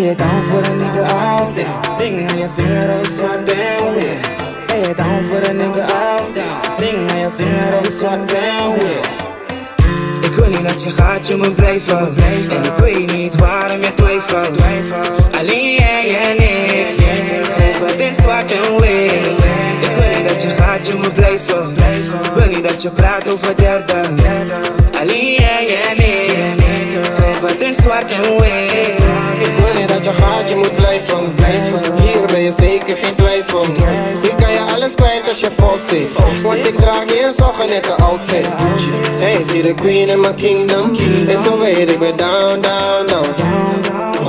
je down voor een nigga als ik Ring aan je vinger ook zwart en wit Ben je down voor een nigga als ik Ring aan je vinger ook zwart en wit Ik wil niet dat je gaat, je moet blijven. En ik weet niet waarom je twijfelt. Alleen jij en ik. Schrijf het in zwart en wit Ik wil niet dat je gaat, je moet blijven. Wil niet dat je praat over derden. Alleen jij en ik. Schrijf het in zwart en wit je gaat, je moet blijven. blijven. Hier ben je zeker, geen twijfel. Hier kan je alles kwijt als je vol zit. Want ik draag hier zorgen net de outfit. Zij is hier de queen in mijn kingdom. En zo weet ik ben down, down, down.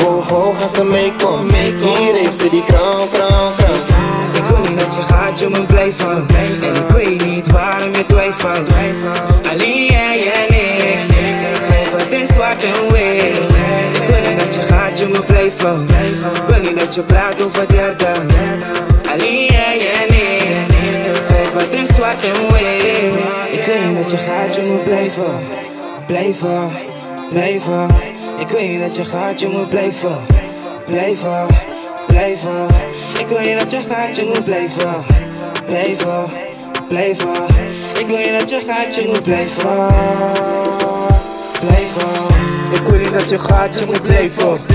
Hoog, hoog als ze meekomt. Hier heeft ze die kroon, kroon, kroon. Ik wil niet dat je gaat, je moet blijven En ik weet niet waarom je twijfelt Alleen jij en ik Schrijf het in zwart en wit blijven Wil niet dat je praat over derden Alleen jij en ik Schrijf het in zwart en Ik wil niet dat je gaat, je moet blijven. Blijven, blijven. Ik wil niet dat je gaat, je moet blijven. Blijven, blijven. Ik wil niet dat je gaat, je moet blijven. Blijven, blijven. Ik wil niet dat je gaat, je moet blijven. Blijven. Ik wil niet dat je gaat, je moet blijven.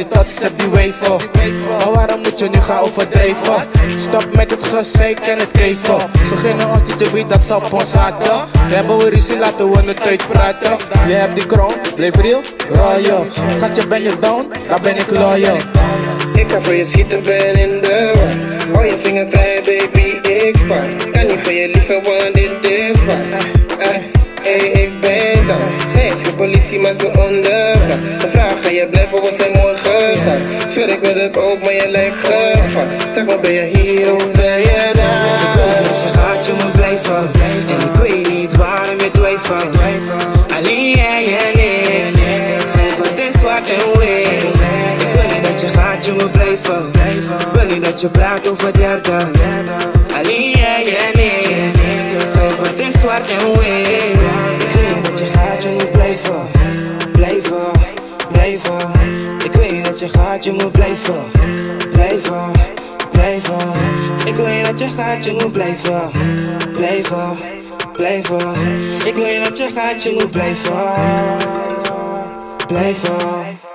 Die tots, heb die wafer. Maar waarom moet je nu gaan overdrijven? Stop met het gezeik en het keven. Ze ons niet, je weet dat op ons haten. We hebben we ruzie, laten we het uitpraten. Je hebt die kroon, blijf real, royal. Schatje, ben je down, dan ben ik loyal. Ik ga voor je schieten, ben in de war. Hou je vinger vrij, baby, ik spaar. Kan niet voor je liegen, want dit is waar. Eh, eh, Hey, ik ben dan. Zij is geen politie, maar ze ondervraagt. Ga je blijven, we zijn mooi gestaan. Zweer, ik wil het ook, maar je lijkt gevaar. Zeg maar, ben je hier of ben je Ik wil niet dat je daar? gaat, je moet blijven. En ik weet niet waarom je twijfelt. Alleen jij en ik Schrijf het in zwart en wit. Ik niet dat je gaat, je moet blijven. Wil niet dat je praat over derden Alleen jij en ik Schrijf het in zwart en wit. Ik niet dat je gaat, je moet blijven. Blijven, Ik niet dat je gaat, je moet blijven. Blijven, blijven. Ik niet dat je gaat, je moet blijven. Blijven, blijven. Ik niet dat je gaat, je moet blijven Blijven